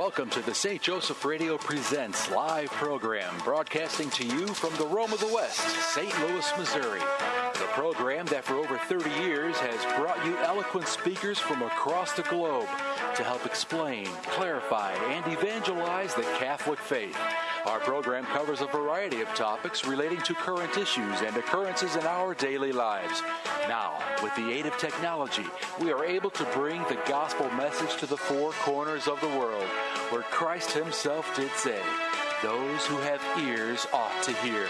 Welcome to the St. Joseph Radio Presents live program, broadcasting to you from the Rome of the West, St. Louis, Missouri. The program that for over 30 years has brought you eloquent speakers from across the globe to help explain, clarify, and evangelize the Catholic faith. Our program covers a variety of topics relating to current issues and occurrences in our daily lives. Now, with the aid of technology, we are able to bring the gospel message to the four corners of the world, where Christ Himself did say, Those who have ears ought to hear.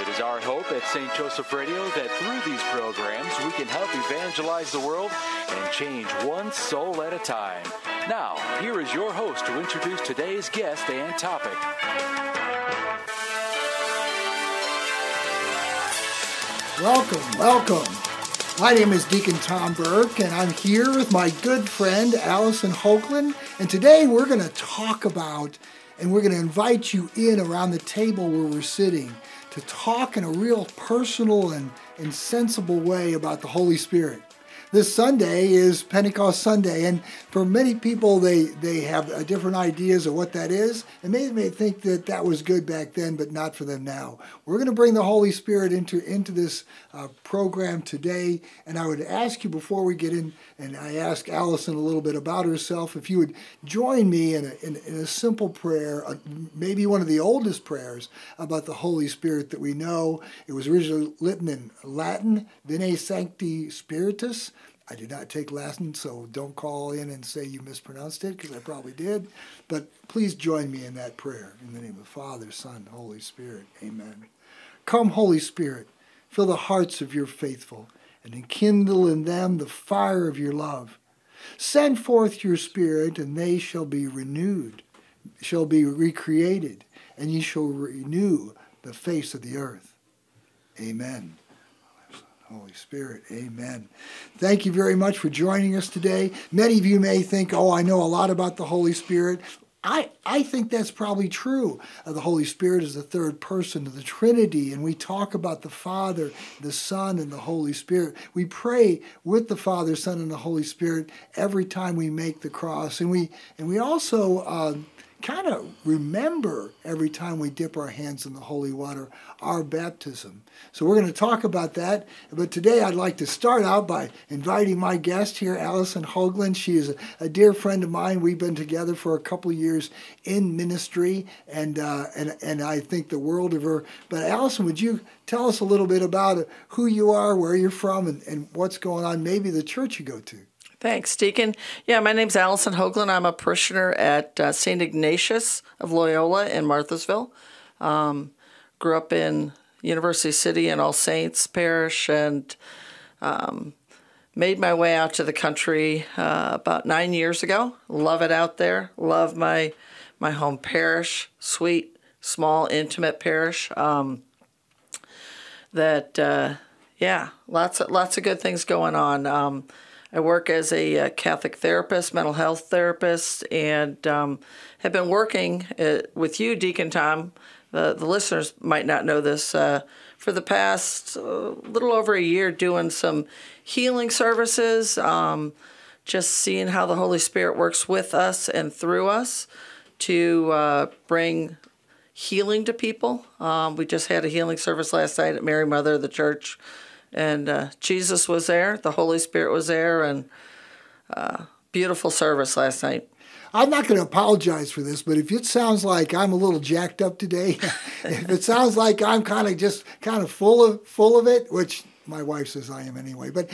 It is our hope at St. Joseph Radio that through these programs we can help evangelize the world and change one soul at a time. Now, here is your host to introduce today's guest and topic. Welcome, welcome. My name is Deacon Tom Burke, and I'm here with my good friend Alison Hoglan. And today we're going to talk about, and we're going to invite you in around the table where we're sitting to talk in a real personal and, and sensible way about the Holy Spirit this Sunday is Pentecost Sunday, and for many people, they they have different ideas of what that is, and they may think that that was good back then, but not for them now. We're going to bring the Holy Spirit into into this uh, program today, and I would ask you before we get in, and I ask Alison a little bit about herself, if you would join me in a, in, in a simple prayer, uh, maybe one of the oldest prayers about the Holy Spirit that we know. It was originally written in Latin, Veni Sancte Spiritus. I did not take Latin, so don't call in and say you mispronounced it because I probably did. But please join me in that prayer. In the name of the Father, Son, Holy Spirit. Amen. Come, Holy Spirit, fill the hearts of your faithful and enkindle in them the fire of your love. Send forth your Spirit, and they shall be renewed, shall be recreated, and ye shall renew the face of the earth. Amen. Holy Spirit. Amen. Thank you very much for joining us today. Many of you may think, oh, I know a lot about the Holy Spirit. I, I think that's probably true. Uh, the Holy Spirit is the third person of the Trinity, and we talk about the Father, the Son, and the Holy Spirit. We pray with the Father, Son, and the Holy Spirit every time we make the cross, and we and we also uh, kind of remember every time we dip our hands in the holy water our baptism. So we're going to talk about that. But today I'd like to start out by inviting my guest here, Alison Hoglan. She is a, dear friend of mine. We've been together for a couple years in ministry, and uh, and and I think the world of her. But Alison, would you tell us a little bit about who you are, where you're from, and, and what's going on? Maybe the church you go to. Thanks, Deacon. Yeah, my name's Alison Hoglan. I'm a parishioner at uh, St. Ignatius of Loyola in Marthasville. Um, grew up in University City and All Saints Parish and um, made my way out to the country uh, about nine years ago. Love it out there. Love my my home parish. Sweet, small, intimate parish. Um, that uh, yeah, lots of lots of good things going on. Um, I work as a uh, Catholic therapist, mental health therapist, and um, have been working uh, with you, Deacon Tom. The, the listeners might not know this. Uh, for the past uh, little over a year, doing some healing services, um, just seeing how the Holy Spirit works with us and through us to uh, bring healing to people. Um, we just had a healing service last night at Mary Mother of the Church and uh, Jesus was there, the Holy Spirit was there, and uh, beautiful service last night. I'm not going to apologize for this, but if it sounds like I'm a little jacked up today, if it sounds like I'm kind of just kind of full of full of it, which my wife says I am anyway, but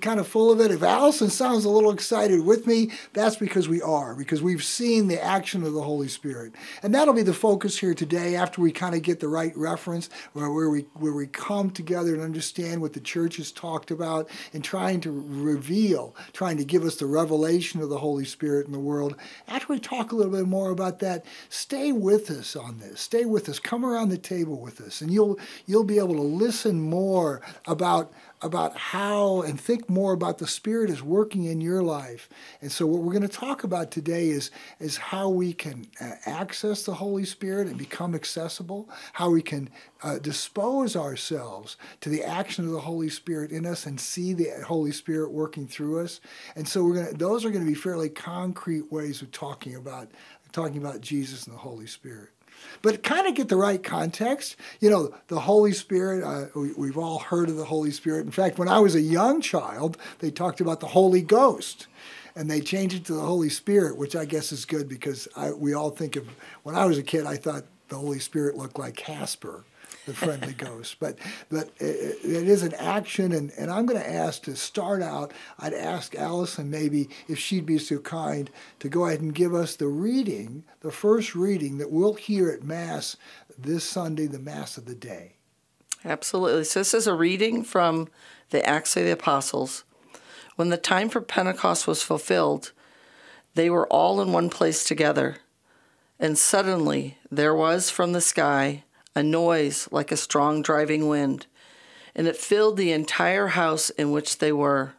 kind of full of it. If Alison sounds a little excited with me, that's because we are, because we've seen the action of the Holy Spirit. And that'll be the focus here today after we kind of get the right reference, where, where, we, where we come together and understand what the church has talked about and trying to reveal, trying to give us the revelation of the Holy Spirit in the world. After we talk a little bit more about that, stay with us on this. Stay with us. Come around the table with us, and you'll, you'll be able to listen more about about about how and think more about the Spirit is working in your life. And so, what we're going to talk about today is, is how we can uh, access the Holy Spirit and become accessible, how we can uh, dispose ourselves to the action of the Holy Spirit in us and see the Holy Spirit working through us. And so, we're going to, those are going to be fairly concrete ways of talking about talking about Jesus and the Holy Spirit but kind of get the right context. You know, the Holy Spirit, uh, we, have all heard of the Holy Spirit. In fact, when I was a young child, they talked about the Holy Ghost. And they changed it to the Holy Spirit, which I guess is good because I, we all think of, when I was a kid, I thought the Holy Spirit looked like Casper the friendly ghost. But but it, it is an action, and, and I'm going to ask to start out. I'd ask Alison maybe if she'd be so kind to go ahead and give us the reading, the first reading that we'll hear at Mass this Sunday, the Mass of the day. Absolutely. So this is a reading from the Acts of the Apostles. When the time for Pentecost was fulfilled, they were all in one place together. And suddenly there was from the sky a noise like a strong driving wind, and it filled the entire house in which they were.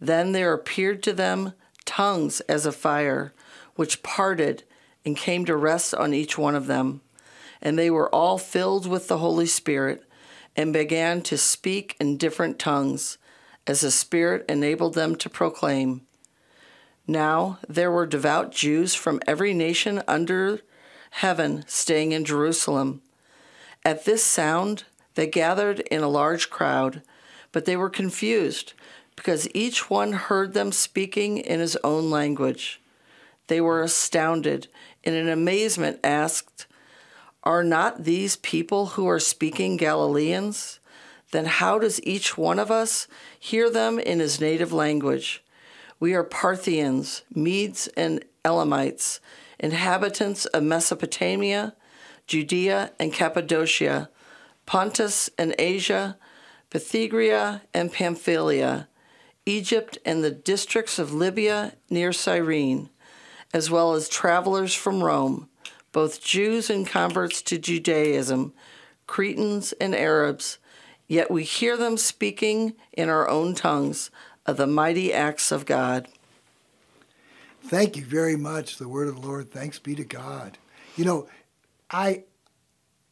Then there appeared to them tongues as of fire, which parted and came to rest on each one of them. And they were all filled with the Holy Spirit and began to speak in different tongues as the Spirit enabled them to proclaim. Now there were devout Jews from every nation under heaven staying in Jerusalem. At this sound, they gathered in a large crowd, but they were confused because each one heard them speaking in his own language. They were astounded and in amazement asked, Are not these people who are speaking Galileans? Then how does each one of us hear them in his native language? We are Parthians, Medes, and Elamites, inhabitants of Mesopotamia Judea and Cappadocia, Pontus and Asia, Phrygia and Pamphylia, Egypt and the districts of Libya near Cyrene, as well as travelers from Rome, both Jews and converts to Judaism, Cretans and Arabs, yet we hear them speaking in our own tongues of the mighty acts of God. Thank you very much. The word of the Lord. Thanks be to God. You know, I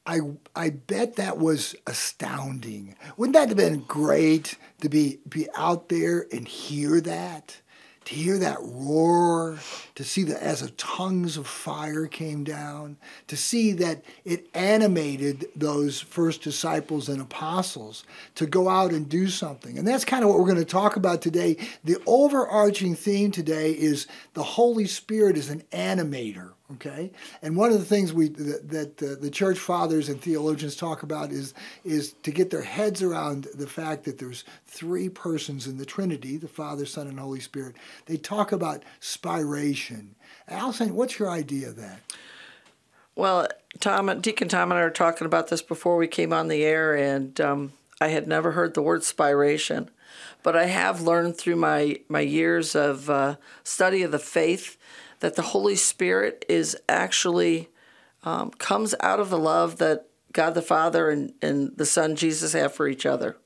I I bet that was astounding. Wouldn't that have been great to be be out there and hear that? To hear that roar, to see that as a tongues of fire came down, to see that it animated those first disciples and apostles to go out and do something. And that's kind of what we're going to talk about today. The overarching theme today is the Holy Spirit is an animator Okay, and one of the things we that, that uh, the church fathers and theologians talk about is is to get their heads around the fact that there's three persons in the Trinity: the Father, Son, and Holy Spirit. They talk about spiration. Alison, what's your idea of that? Well, Tom, Deacon Tom, and I were talking about this before we came on the air, and um, I had never heard the word spiration, but I have learned through my my years of uh, study of the faith that the Holy Spirit is actually um, comes out of the love that God the Father and, and the Son Jesus have for each other.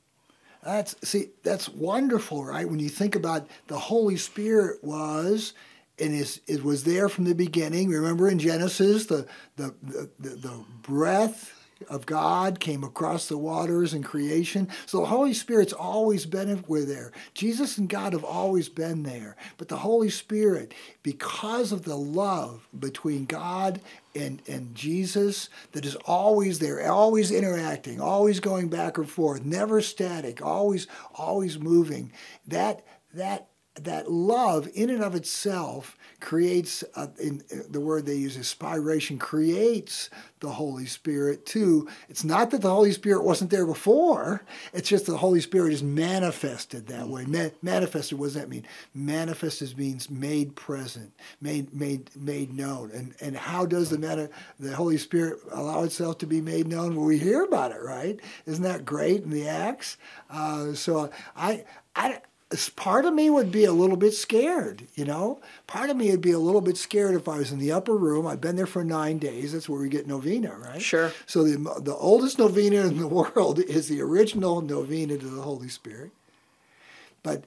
That's see, that's wonderful, right? When you think about the Holy Spirit was and is it was there from the beginning. Remember in Genesis, the the the, the, the breath of God came across the waters in creation. So the Holy Spirit's always been with there. Jesus and God have always been there. But the Holy Spirit, because of the love between God and, and Jesus that is always there, always interacting, always going back and forth, never static, always always moving, that that that love in and of itself creates uh, in uh, the word they use is spiration creates the holy spirit too. It's not that the holy spirit wasn't there before it's just the holy spirit is manifested that way. Ma- manifested what does that mean? Manifested means made present made made made known. And and how does the the holy spirit allow itself to be made known? Well we hear about it right? Isn't that great in the acts? Uh, so i i part of me would be a little bit scared, you know. Part of me would be a little bit scared if I was in the upper room. I've been there for nine days. That's where we get novena, right? Sure. So the the oldest novena in the world is the original novena to the Holy Spirit. But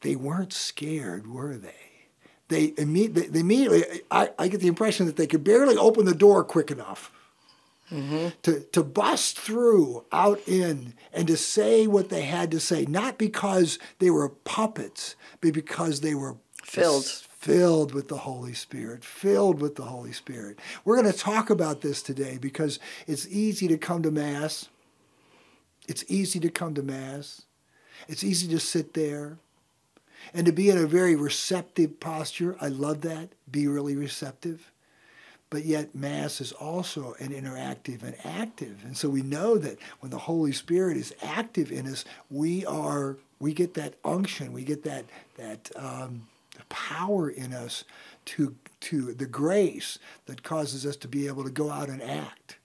they weren't scared, were they? They, imme- they immediately, I, I get the impression that they could barely open the door quick enough mm-hmm. to, to bust through out in and to say what they had to say, not because they were puppets, but because they were filled. Filled with the Holy Spirit, filled with the Holy Spirit. We're going to talk about this today because it's easy to come to Mass. It's easy to come to Mass. It's easy to sit there and to be in a very receptive posture. I love that. Be really receptive but yet mass is also an interactive and active and so we know that when the holy spirit is active in us we are we get that unction we get that that um, power in us to to the grace that causes us to be able to go out and act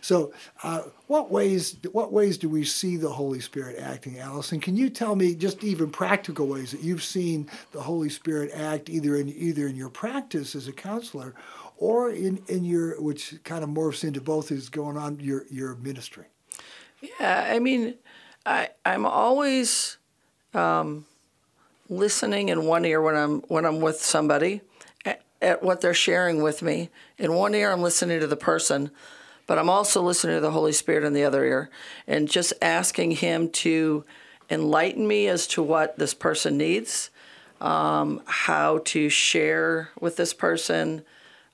so, uh, what ways what ways do we see the Holy Spirit acting, Alison? Can you tell me just even practical ways that you've seen the Holy Spirit act either in either in your practice as a counselor or in, in your, which kind of morphs into both is going on your, your ministry? Yeah, I mean, I, I'm always um, listening in one ear when I'm, when I'm with somebody at, at what they're sharing with me. In one ear, I'm listening to the person, but I'm also listening to the Holy Spirit in the other ear and just asking Him to enlighten me as to what this person needs, um, how to share with this person,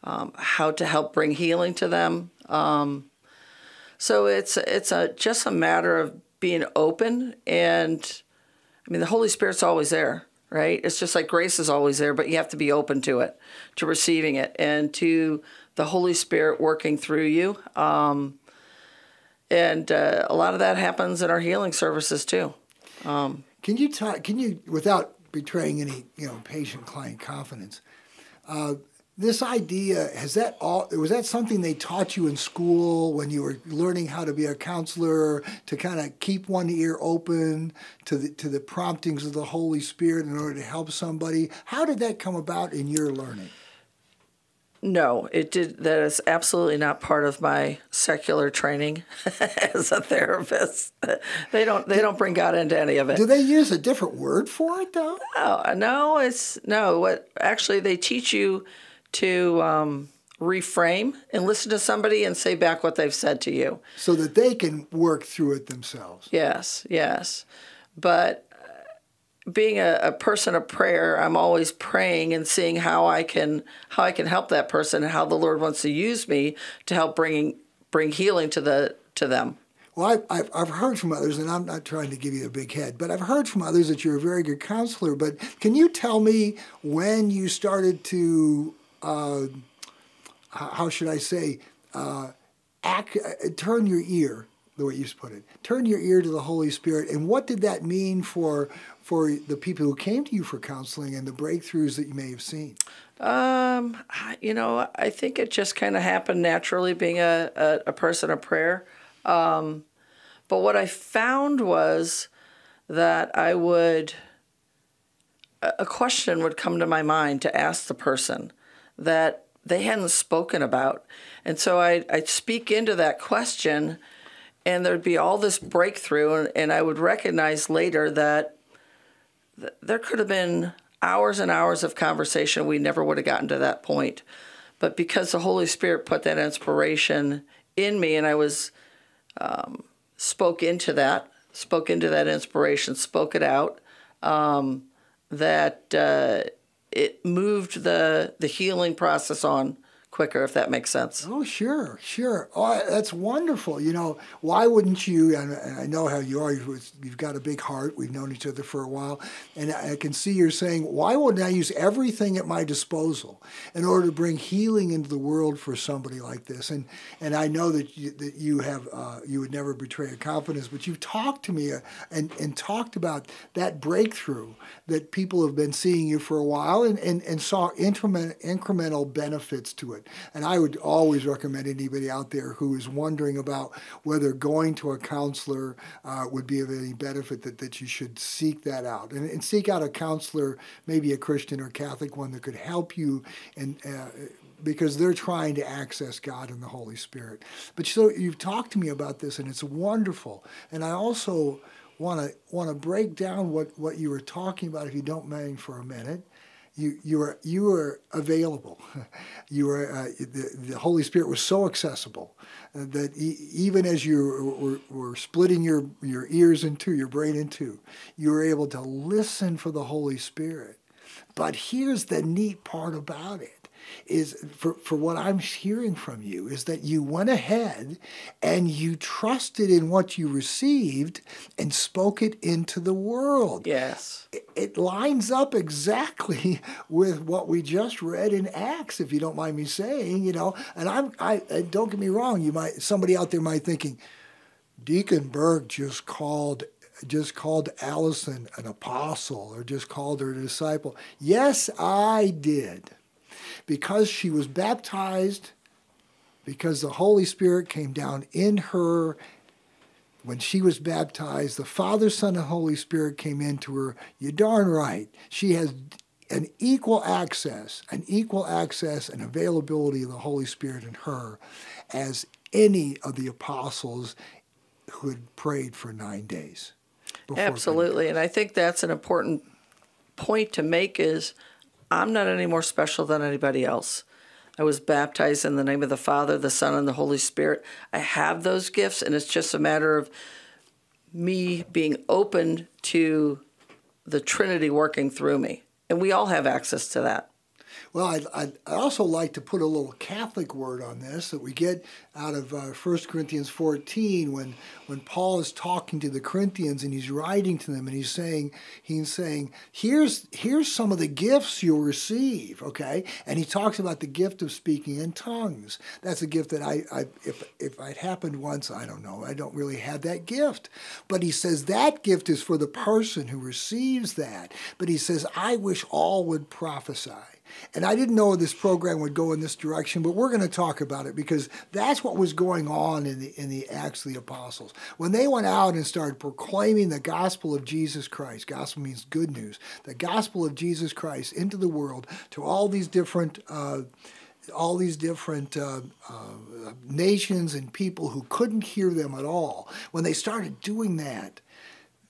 um, how to help bring healing to them. Um, so it's it's a just a matter of being open and I mean the Holy Spirit's always there, right? It's just like grace is always there, but you have to be open to it, to receiving it, and to the Holy Spirit working through you. Um, and uh, a lot of that happens in our healing services too. Um, can you talk? Can you, without betraying any, you know, patient client confidence, uh, this idea has that all was that something they taught you in school when you were learning how to be a counselor to kind of keep one ear open to the to the promptings of the Holy Spirit in order to help somebody? How did that come about in your learning? No, it did. That is absolutely not part of my secular training as a therapist. They don't. They don't bring God into any of it. Do they use a different word for it though? No, no. It's no. What actually they teach you to um, reframe and listen to somebody and say back what they've said to you. So that they can work through it themselves. Yes, yes. But uh, being a, a, person of prayer, I'm always praying and seeing how I can how I can help that person and how the Lord wants to use me to help bringing bring healing to the to them. Well, I've, I've heard from others, and I'm not trying to give you a big head, but I've heard from others that you're a very good counselor. But can you tell me when you started to uh, how should I say, uh, uh, turn your ear, the way you put it, turn your ear to the Holy Spirit. And what did that mean for for the people who came to you for counseling and the breakthroughs that you may have seen? Um, you know, I think it just kind of happened naturally, being a, a, a person of prayer. Um, but what I found was that I would, a question would come to my mind to ask the person that they hadn't spoken about. And so I, I'd speak into that question, and there'd be all this breakthrough, and, and I would recognize later that th- there could have been hours and hours of conversation. We never would have gotten to that point. But because the Holy Spirit put that inspiration in me, and I was um, spoke into that, spoke into that inspiration, spoke it out, um, that. Uh, it moved the the healing process on quicker, if that makes sense. Oh, sure, sure. Oh, that's wonderful. You know, why wouldn't you? And, I know how you are. You've got a big heart. We've known each other for a while, and I can see you're saying, why wouldn't I use everything at my disposal in order to bring healing into the world for somebody like this? And and I know that you, that you have uh, you would never betray a confidence, but you've talked to me uh, and and talked about that breakthrough that people have been seeing you for a while and and, and saw increment, incremental benefits to it it. And I would always recommend anybody out there who is wondering about whether going to a counselor uh, would be of any benefit that, that you should seek that out and, and seek out a counselor, maybe a Christian or Catholic one that could help you and uh, because they're trying to access God and the Holy Spirit. But so you've talked to me about this, and it's wonderful. And I also want to want to break down what, what you were talking about, if you don't mind, for a minute. You you were you were available. You were uh, the, the Holy Spirit was so accessible that e- even as you were, were, were splitting your your ears in two, your brain in two, you were able to listen for the Holy Spirit. But here's the neat part about it is for, for what I'm hearing from you is that you went ahead and you trusted in what you received and spoke it into the world. Yes. It, it lines up exactly with what we just read in Acts, if you don't mind me saying, you know. And I'm I don't get me wrong, you might somebody out there might thinking, Deacon Burke just called just called Alison an apostle or just called her a disciple. Yes, I did because she was baptized, because the Holy Spirit came down in her when she was baptized, the Father, Son, and Holy Spirit came into her. You darn right. She has an equal access, an equal access and availability of the Holy Spirit in her as any of the apostles who had prayed for nine days. Absolutely. And I think that's an important point to make is I'm not any more special than anybody else. I was baptized in the name of the Father, the Son, and the Holy Spirit. I have those gifts, and it's just a matter of me being open to the Trinity working through me. And we all have access to that. Well, I'd, I'd, also like to put a little Catholic word on this that we get out of uh, 1 Corinthians 14 when, when Paul is talking to the Corinthians and he's writing to them and he's saying, he's saying, here's, here's some of the gifts you'll receive, okay? And he talks about the gift of speaking in tongues. That's a gift that I, I if, if it happened once, I don't know. I don't really have that gift. But he says that gift is for the person who receives that. But he says, I wish all would prophesy. And I didn't know this program would go in this direction, but we're going to talk about it because that's what was going on in the in the Acts of the Apostles. When they went out and started proclaiming the gospel of Jesus Christ, gospel means good news, the gospel of Jesus Christ into the world to all these different uh, all these different uh, uh, nations and people who couldn't hear them at all. When they started doing that,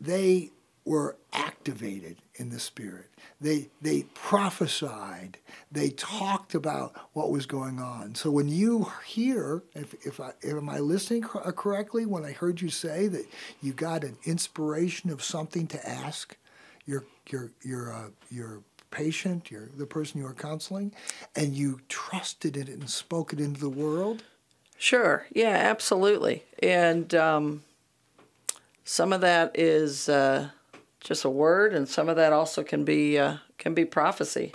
they were activated in the Spirit. They, they prophesied. They talked about what was going on. So when you hear, if, if I, am I listening correctly when I heard you say that you got an inspiration of something to ask your, your, your, uh, your patient, your, the person you are counseling, and you trusted it and spoke it into the world? Sure. Yeah, absolutely. And um, some of that is... Uh, just a word, and some of that also can be uh, can be prophecy.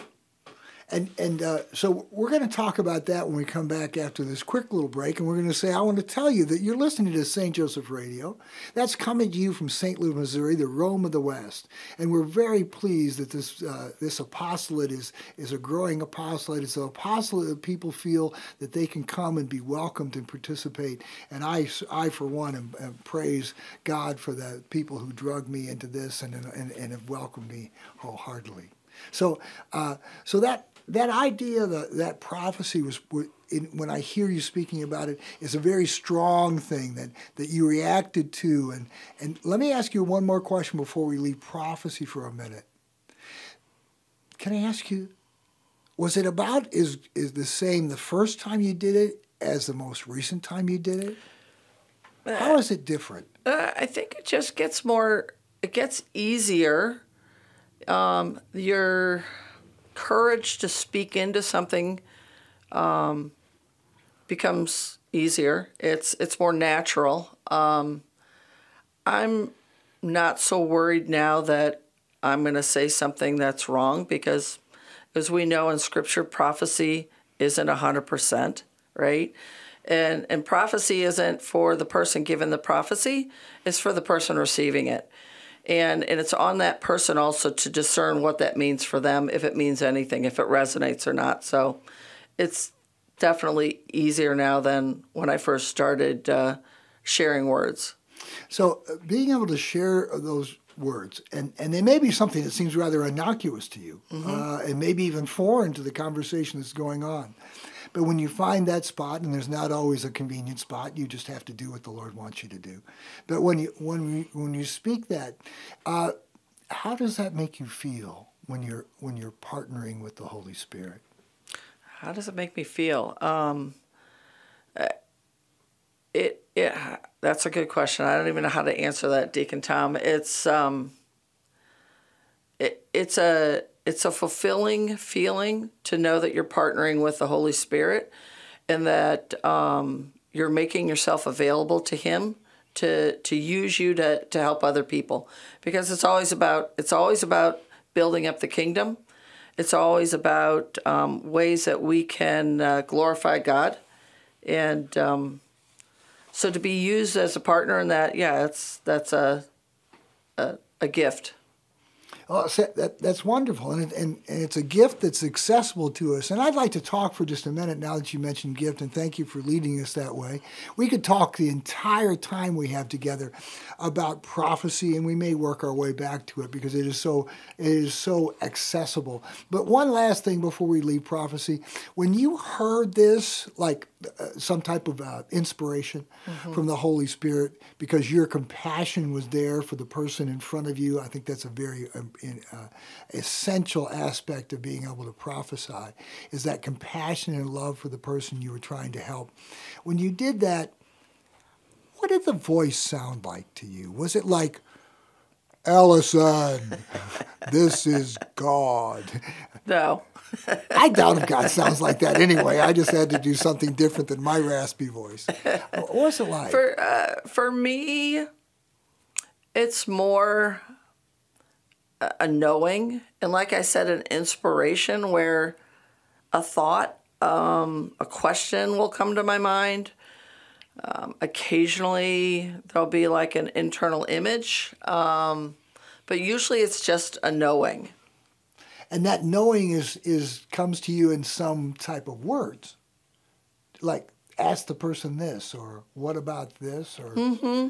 And and uh, so we're going to talk about that when we come back after this quick little break, and we're going to say I want to tell you that you're listening to St. Joseph Radio. That's coming to you from St. Louis, Missouri, the Rome of the West, and we're very pleased that this uh, this apostolate is is a growing apostolate. It's an apostolate that people feel that they can come and be welcomed and participate. And I I for one am, am praise God for the people who drug me into this and and, and have welcomed me wholeheartedly. So, uh, so that that idea that that prophecy was when I hear you speaking about it is a very strong thing that that you reacted to and and let me ask you one more question before we leave prophecy for a minute. Can I ask you was it about is is the same the first time you did it as the most recent time you did it? How is it different? Uh, I think it just gets more it gets easier. Um, you're courage to speak into something um, becomes easier. It's it's more natural. Um, I'm not so worried now that I'm going to say something that's wrong because, as we know in Scripture, prophecy isn't hundred percent right, and and prophecy isn't for the person given the prophecy; it's for the person receiving it and and it's on that person also to discern what that means for them if it means anything if it resonates or not so it's definitely easier now than when I first started uh, sharing words. So, uh, being able to share those words, and, and they may be something that seems rather innocuous to you, mm-hmm. uh, and maybe even foreign to the conversation that's going on. But when you find that spot, and there's not always a convenient spot, you just have to do what the Lord wants you to do. But when you when you, when you speak that, uh, how does that make you feel when you're when you're partnering with the Holy Spirit? How does it make me feel? Um, uh, it it that's a good question. I don't even know how to answer that, Deacon Tom. It's um, it, it's a it's a fulfilling feeling to know that you're partnering with the Holy Spirit, and that um, you're making yourself available to Him to to use you to to help other people, because it's always about it's always about building up the kingdom. It's always about um, ways that we can uh, glorify God, and um, so to be used as a partner in that, yeah, that's that's a a, a gift. Well, that, that's wonderful, and, and, and it's a gift that's accessible to us. And I'd like to talk for just a minute now that you mentioned gift, and thank you for leading us that way. We could talk the entire time we have together about prophecy, and we may work our way back to it because it is so it is so accessible. But one last thing before we leave prophecy, when you heard this, like uh, some type of uh, inspiration mm-hmm. from the Holy Spirit, because your compassion was there for the person in front of you, I think that's a very um, uh, essential aspect of being able to prophesy is that compassion and love for the person you were trying to help. When you did that, what did the voice sound like to you? Was it like, Alison, this is God? No. I doubt if God sounds like that anyway. I just had to do something different than my raspy voice. What was it like? For, uh, for me, it's more a knowing and like i said an inspiration where a thought um, a question will come to my mind. Um, occasionally there'll be like an internal image um, but usually it's just a knowing. And that knowing is is comes to you in some type of words. Like ask the person this or what about this or mm-hmm.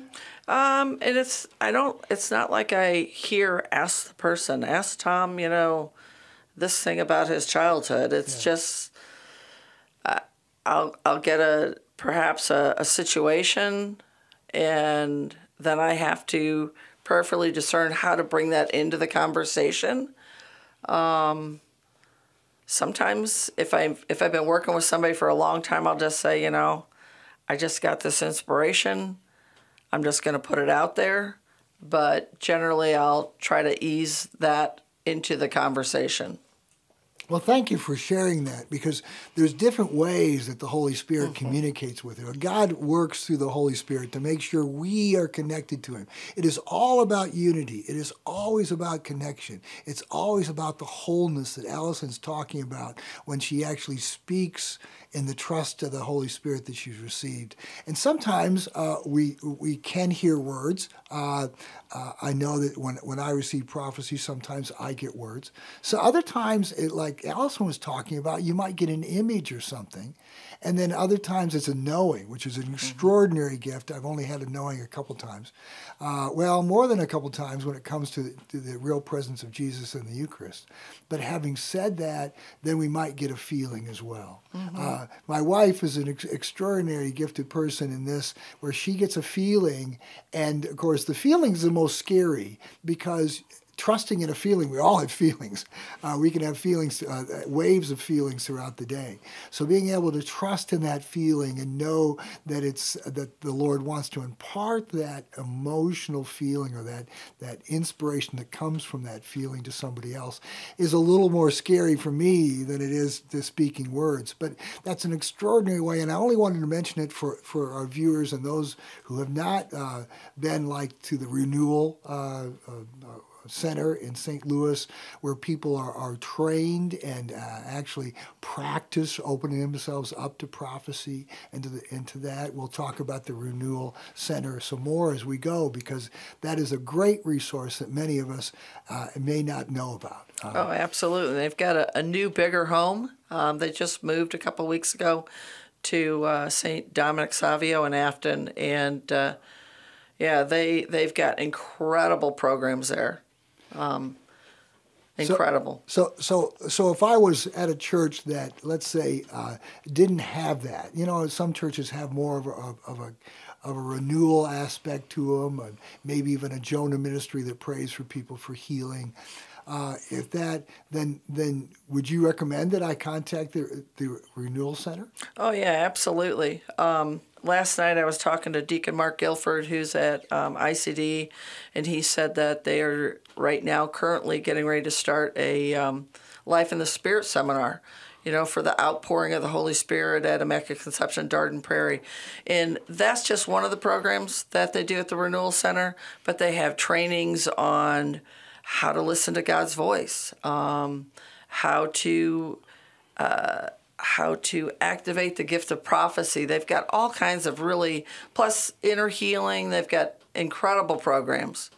um, and it's i don't it's not like i hear ask the person ask tom you know this thing about his childhood it's yeah. just uh, i'll i'll get a perhaps a, a situation and then i have to prayerfully discern how to bring that into the conversation um, sometimes if I if I've been working with somebody for a long time, I'll just say, you know, I just got this inspiration. I'm just going to put it out there, but generally I'll try to ease that into the conversation. Well, thank you for sharing that because there's different ways that the Holy Spirit mm-hmm. communicates with you. God works through the Holy Spirit to make sure we are connected to Him. It is all about unity. It is always about connection. It's always about the wholeness that Alison's talking about when she actually speaks in the trust of the Holy Spirit that she's received. And sometimes uh, we we can hear words. Uh, uh, I know that when when I receive prophecy, sometimes I get words. So other times, it, like Alison was talking about, you might get an image or something, and then other times it's a knowing, which is an mm-hmm. extraordinary gift. I've only had a knowing a couple times. Uh, well, more than a couple times when it comes to the, to the, real presence of Jesus in the Eucharist. But having said that, then we might get a feeling as well. Mm-hmm. Uh, my wife is an ex- extraordinary gifted person in this, where she gets a feeling, and of course, the feeling is the most scary because trusting in a feeling. We all have feelings. Uh, we can have feelings, uh, waves of feelings throughout the day. So being able to trust in that feeling and know that it's that the Lord wants to impart that emotional feeling or that that inspiration that comes from that feeling to somebody else is a little more scary for me than it is to speaking words. But that's an extraordinary way, and I only wanted to mention it for for our viewers and those who have not uh, been like to the renewal uh, uh, center in St. Louis where people are, are trained and uh, actually practice opening themselves up to prophecy and to, the, into that. We'll talk about the Renewal Center some more as we go because that is a great resource that many of us uh, may not know about. Uh, oh, absolutely. They've got a, a new, bigger home. Um, they just moved a couple weeks ago to uh, St. Dominic Savio in Afton, and uh, yeah, they they've got incredible programs there. Um, incredible. So, so, so, so, if I was at a church that, let's say, uh, didn't have that, you know, some churches have more of a, of a of a renewal aspect to them, and maybe even a Jonah ministry that prays for people for healing. Uh, if that, then then would you recommend that I contact the the renewal center? Oh yeah, absolutely. Um, last night I was talking to Deacon Mark Guilford, who's at um, ICD, and he said that they are right now currently getting ready to start a um, Life in the Spirit seminar. You know, for the outpouring of the Holy Spirit at Immaculate Conception, Dardenne Prairie. And that's just one of the programs that they do at the Renewal Center, but they have trainings on how to listen to God's voice, um, how to uh, how to activate the gift of prophecy. They've got all kinds of really plus inner healing. They've got incredible programs.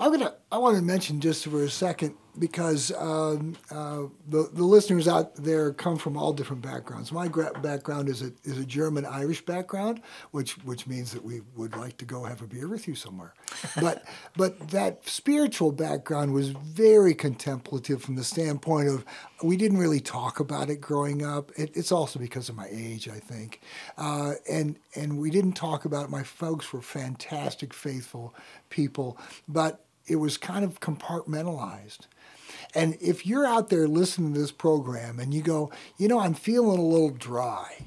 I'm gonna. I want to mention just for a second because um, uh, the, the listeners out there come from all different backgrounds. My background is a, is a German Irish background, which, which means that we would like to go have a beer with you somewhere. But, but that spiritual background was very contemplative from the standpoint of we didn't really talk about it growing up. It, it's also because of my age, I think. Uh, and, and we didn't talk about it. My folks were fantastic, faithful people, but it was kind of compartmentalized. And if you're out there listening to this program and you go, you know, I'm feeling a little dry.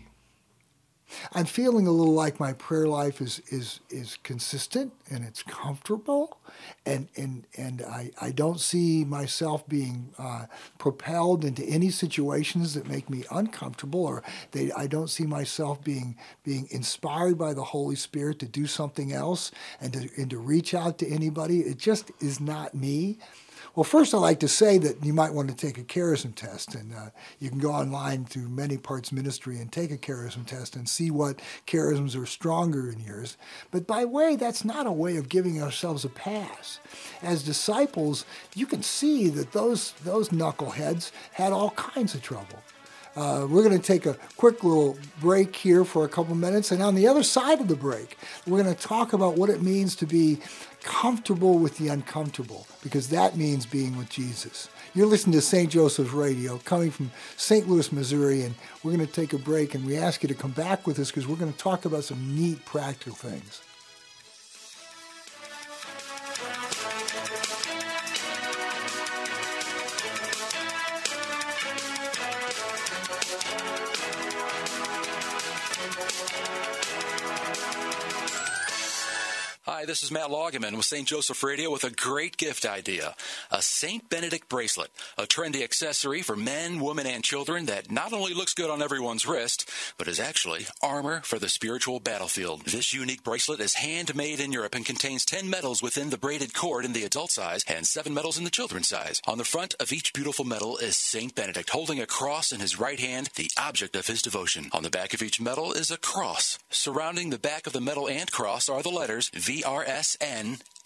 I'm feeling a little like my prayer life is is is consistent and it's comfortable, and and and I, I don't see myself being uh, propelled into any situations that make me uncomfortable, or they I don't see myself being being inspired by the Holy Spirit to do something else and to and to reach out to anybody. It just is not me. Well, first, I'd like to say that you might want to take a charism test, and uh, you can go online through Many Parts Ministry and take a charism test and see what charisms are stronger in yours. But by way, that's not a way of giving ourselves a pass. As disciples, you can see that those those knuckleheads had all kinds of trouble. Uh, we're going to take a quick little break here for a couple minutes, and on the other side of the break, we're going to talk about what it means to be comfortable with the uncomfortable, because that means being with Jesus. You're listening to St. Joseph's Radio, coming from St. Louis, Missouri, and we're going to take a break, and we ask you to come back with us because we're going to talk about some neat practical things. Hi, this is Matt Loggeman with St. Joseph Radio with a great gift idea a St. Benedict bracelet, a trendy accessory for men, women, and children that not only looks good on everyone's wrist, but is actually armor for the spiritual battlefield. This unique bracelet is handmade in Europe and contains 10 medals within the braided cord in the adult size and 7 medals in the children's size. On the front of each beautiful medal is St. Benedict holding a cross in his right hand, the object of his devotion. On the back of each medal is a cross. Surrounding the back of the medal and cross are the letters V R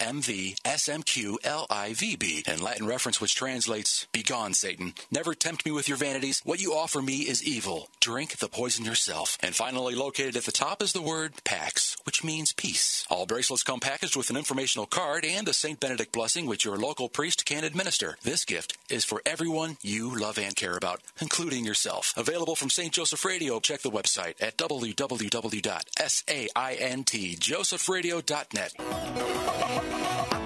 M V S M Q L I V B, in Latin reference which translates, Begone, Satan. Never tempt me with your vanities. What you offer me is evil. Drink the poison yourself. And finally, located at the top is the word Pax, which means peace. All bracelets come packaged with an informational card and a St. Benedict blessing which your local priest can administer. This gift is for everyone you love and care about, including yourself. Available from St. Joseph Radio. Check the website at www.saintjosephradio.net. Oh.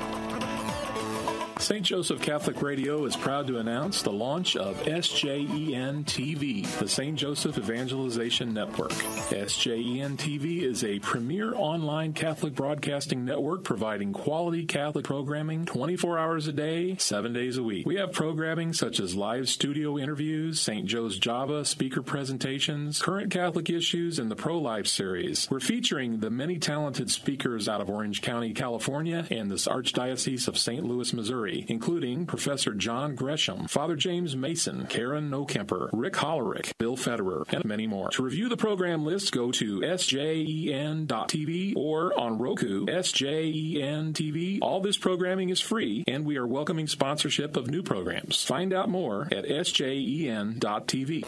St. Joseph Catholic Radio is proud to announce the launch of SJEN TV, the St. Joseph Evangelization Network. SJEN TV is a premier online Catholic broadcasting network providing quality Catholic programming 24 hours a day, 7 days a week. We have programming such as live studio interviews, St. Joe's Java speaker presentations, current Catholic issues, and the Pro Life series. We're featuring the many talented speakers out of Orange County, California, and this Archdiocese of St. Louis, Missouri. Including Professor John Gresham, Father James Mason, Karen Nokemper, Rick Hollerick, Bill Federer, and many more. To review the program list, go to sjen.tv or on Roku, SJEN TV. All this programming is free, and we are welcoming sponsorship of new programs. Find out more at sjen.tv.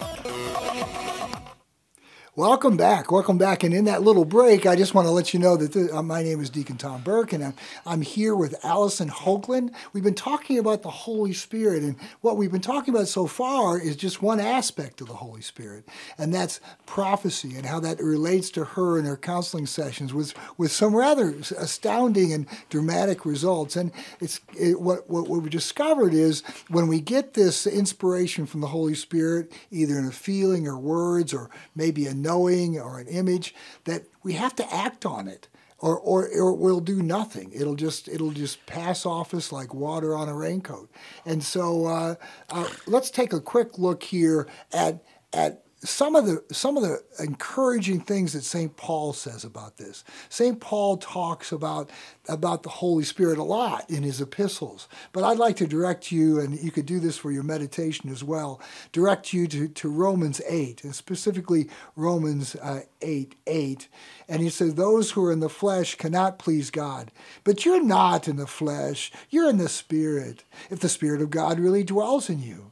Welcome back. Welcome back. And in that little break, I just want to let you know that uh, my name is Deacon Tom Burke, and I'm, I'm here with Alison Hoglan. We've been talking about the Holy Spirit, and what we've been talking about so far is just one aspect of the Holy Spirit, and that's prophecy and how that relates to her in her counseling sessions with, with some rather astounding and dramatic results. And it's it, what, what we discovered is when we get this inspiration from the Holy Spirit, either in a feeling or words or maybe a knowing or an image that we have to act on it or, or, or we'll do nothing. It'll just it'll just pass off us like water on a raincoat. And so uh, uh, let's take a quick look here at at some of the some of the encouraging things that St. Paul says about this. St. Paul talks about about the Holy Spirit a lot in his epistles, but I'd like to direct you, and you could do this for your meditation as well. Direct you to, to Romans eight, and specifically Romans uh, eight eight, and he says, "Those who are in the flesh cannot please God, but you're not in the flesh; you're in the Spirit. If the Spirit of God really dwells in you."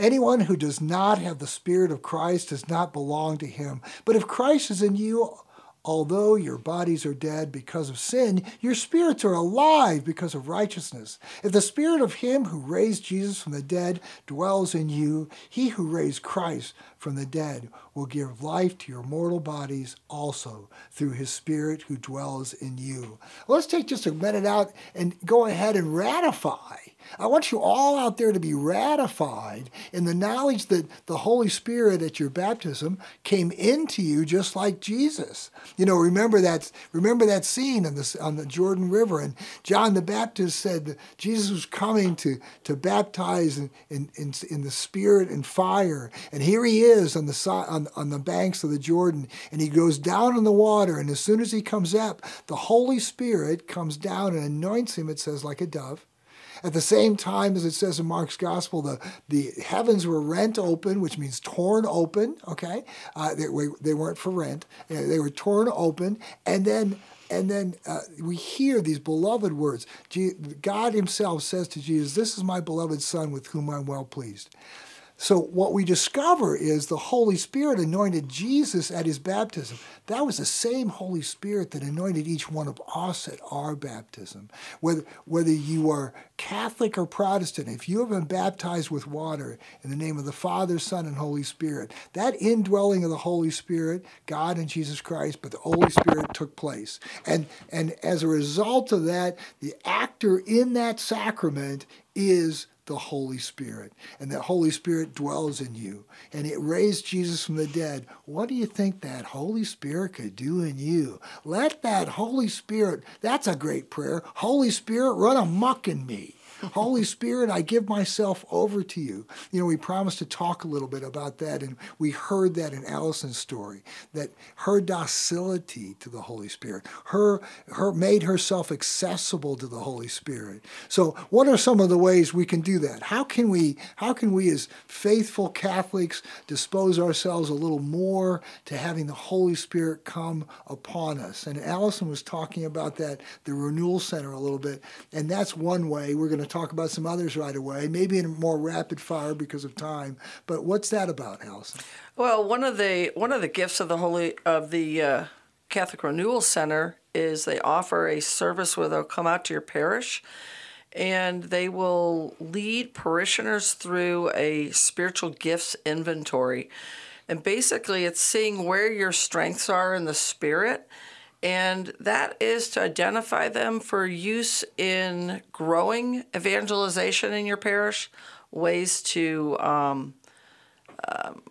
Anyone who does not have the Spirit of Christ does not belong to him. But if Christ is in you, although your bodies are dead because of sin, your spirits are alive because of righteousness. If the Spirit of him who raised Jesus from the dead dwells in you, he who raised Christ from the dead will give life to your mortal bodies also through his Spirit who dwells in you. Let's take just a minute out and go ahead and ratify I want you all out there to be ratified in the knowledge that the Holy Spirit at your baptism came into you just like Jesus. You know, remember that remember that scene on the on the Jordan River, and John the Baptist said that Jesus was coming to to baptize in in, in, in the Spirit and fire, and here he is on the side on, on the banks of the Jordan, and he goes down in the water, and as soon as he comes up, the Holy Spirit comes down and anoints him. It says like a dove at the same time, as it says in Mark's gospel, the, the heavens were rent open, which means torn open, okay? Uh, they, they weren't for rent. Uh, they were torn open. And then and then uh, we hear these beloved words. God Himself says to Jesus, This is my beloved Son with whom I'm well pleased. So, what we discover is the Holy Spirit anointed Jesus at his baptism. That was the same Holy Spirit that anointed each one of us at our baptism. Whether, whether you are Catholic or Protestant, if you have been baptized with water in the name of the Father, Son, and Holy Spirit, that indwelling of the Holy Spirit, God and Jesus Christ, but the Holy Spirit took place. And, and as a result of that, the actor in that sacrament is the Holy Spirit, and that Holy Spirit dwells in you, and it raised Jesus from the dead. What do you think that Holy Spirit could do in you? Let that Holy Spirit, that's a great prayer. Holy Spirit, run amok in me. Holy Spirit, I give myself over to you. You know, we promised to talk a little bit about that, and we heard that in Alison's story, that her docility to the Holy Spirit, her, her made herself accessible to the Holy Spirit. So what are some of the ways we can do that? How can we, how can we as faithful Catholics dispose ourselves a little more to having the Holy Spirit come upon us? And Alison was talking about that, the Renewal Center a little bit, and that's one way. We're going to talk about some others right away, maybe in a more rapid fire because of time. But what's that about, Alison? Well, one of the one of the gifts of the Holy of the uh, Catholic Renewal Center is they offer a service where they'll come out to your parish and they will lead parishioners through a spiritual gifts inventory. And basically, it's seeing where your strengths are in the spirit and that is to identify them for use in growing evangelization in your parish, ways to um, um,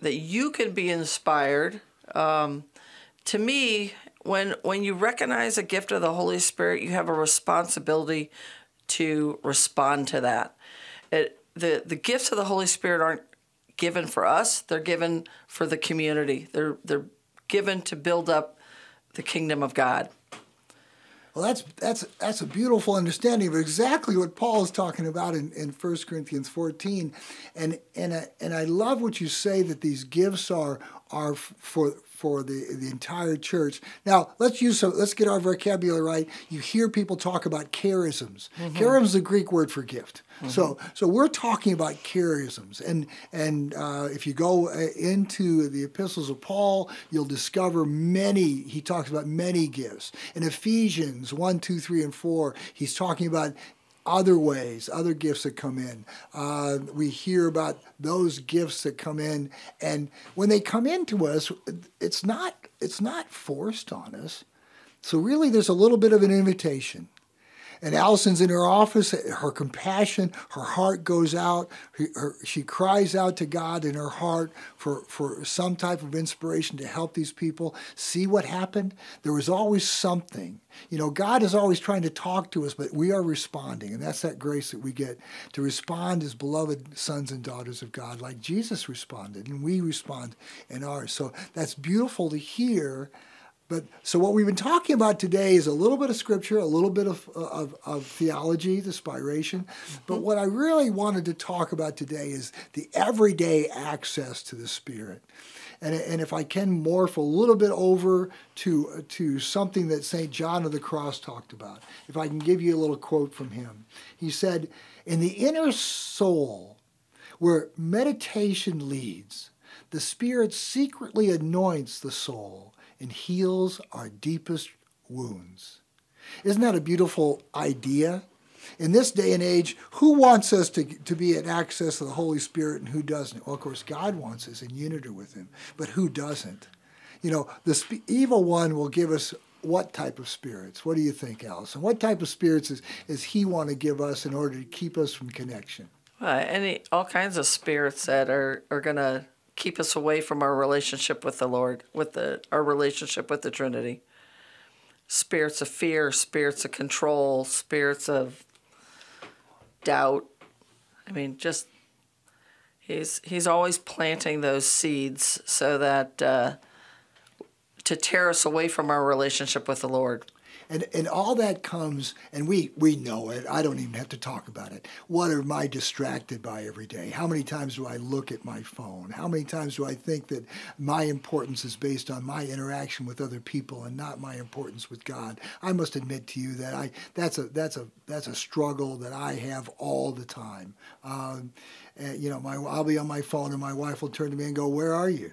that you can be inspired. Um, to me, when when you recognize a gift of the Holy Spirit, you have a responsibility to respond to that. It, the the gifts of the Holy Spirit aren't given for us; they're given for the community. They're they're given to build up the kingdom of God. Well, that's that's that's a beautiful understanding of exactly what Paul is talking about in, in 1 Corinthians 14, and and I, and I love what you say that these gifts are are for for the, the entire church. Now, let's use some, let's get our vocabulary right. You hear people talk about charisms. Mm-hmm. Charism is the Greek word for gift. Mm-hmm. So, so we're talking about charisms. And, and uh, if you go uh, into the epistles of Paul, you'll discover many, he talks about many gifts. In Ephesians 1, 2, 3, and 4, he's talking about other ways, other gifts that come in. Uh, we hear about those gifts that come in, and when they come into us, it's not it's not forced on us. So really, there's a little bit of an invitation. And Alison's in her office. Her compassion, her heart goes out. Her, her, she cries out to God in her heart for, for some type of inspiration to help these people. See what happened? There was always something. You know, God is always trying to talk to us, but we are responding. And that's that grace that we get to respond as beloved sons and daughters of God, like Jesus responded, and we respond in ours. So that's beautiful to hear but so what we've been talking about today is a little bit of scripture, a little bit of, of, of theology, the spiration. But mm-hmm. what I really wanted to talk about today is the everyday access to the Spirit. And, and if I can morph a little bit over to, to something that St. John of the Cross talked about, if I can give you a little quote from him. He said, In the inner soul, where meditation leads, the Spirit secretly anoints the soul and heals our deepest wounds. Isn't that a beautiful idea? In this day and age, who wants us to, to be in access to the Holy Spirit and who doesn't? Well, of course, God wants us in unity with Him, but who doesn't? You know, the evil one will give us what type of spirits? What do you think, Alison? What type of spirits is, is he want to give us in order to keep us from connection? Uh, any all kinds of spirits that are, are going to keep us away from our relationship with the Lord, with the our relationship with the Trinity. Spirits of fear, spirits of control, spirits of doubt. I mean, just he's he's always planting those seeds so that uh, to tear us away from our relationship with the Lord. And, and all that comes, and we, we know it. I don't even have to talk about it. What am I distracted by every day? How many times do I look at my phone? How many times do I think that my importance is based on my interaction with other people and not my importance with God? I must admit to you that I that's a that's a that's a struggle that I have all the time. Um, and, you know, my I'll be on my phone and my wife will turn to me and go, "Where are you?"